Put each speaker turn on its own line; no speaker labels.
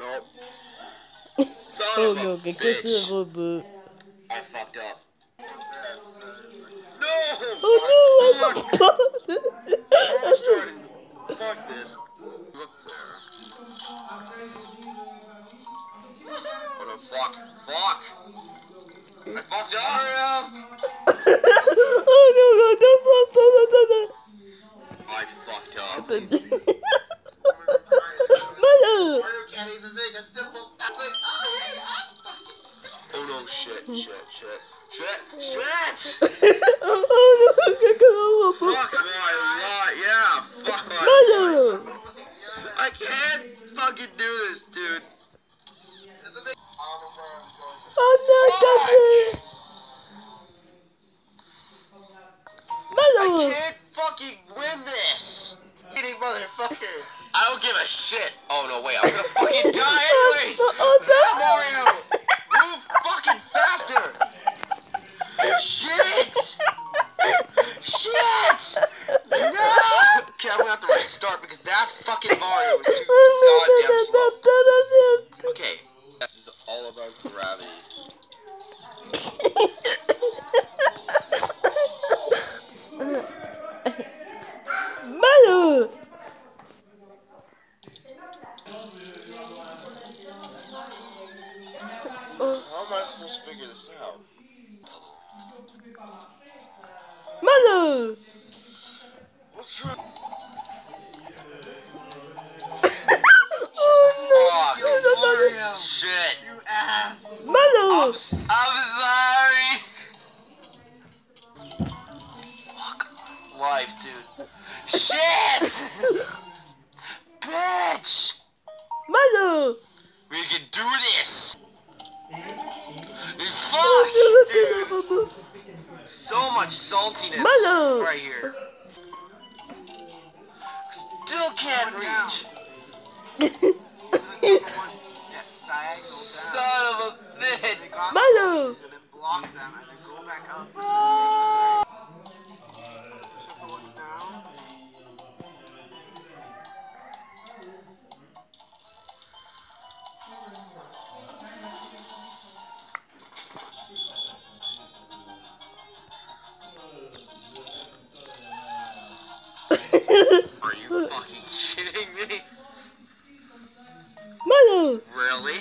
Nope. Son
Oh
of
no, qu'est-ce
bitch.
robot
I fucked up. No!
Oh no,
Fuck! I'm starting. Fuck this. Look there. What the fuck? Fuck! I fucked up!
Oh no, no, no, no,
I fucked up.
no, no. Malo
Mario can't even make a simple fact like, oh hey, I'm fucking stupid.
Oh no, shit, shit, shit. Shit! Shit!
Oh no, que que robot
Fuck my life. Yeah, fuck my
Malo
I can't fucking do this, dude.
I don't know where I'm going.
Oh no, Daddy
I
Malo
can't fucking win this.
Kidding motherfucker.
Give a shit. Oh no, wait, I'm gonna fucking die anyways.
Oh no
Mario, move fucking faster. Shit. Shit. No. Okay, I'm gonna have to restart because that fucking Mario was too goddamn slow. Okay, this is all about gravity.
Malo
am I supposed to figure this out?
Malo
What's wrong?
Oh
Fuck.
Mario,
Shit.
you ass.
no Malo
I'm, s- I'm sorry. Fuck life, dude. Shit! dude! So much saltiness
Malo.
right here. Still can't reach. Son of a
down.
bitch.
They
fucking kidding me?
Malo
Really?